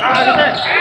Hadi.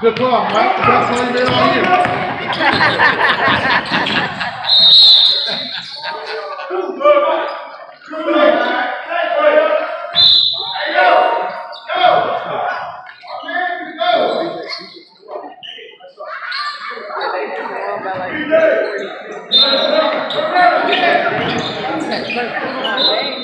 Good call, Mike. That's all you did all year. Yeah, the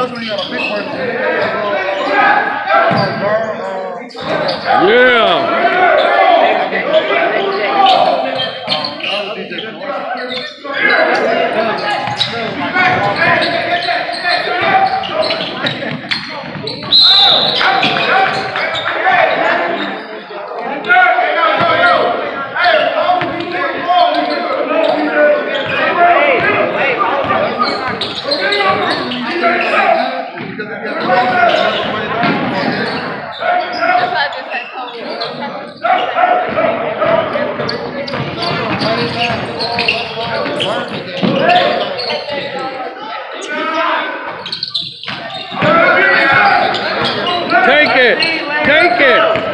Especially got a big person. Yeah. Take it! Take it!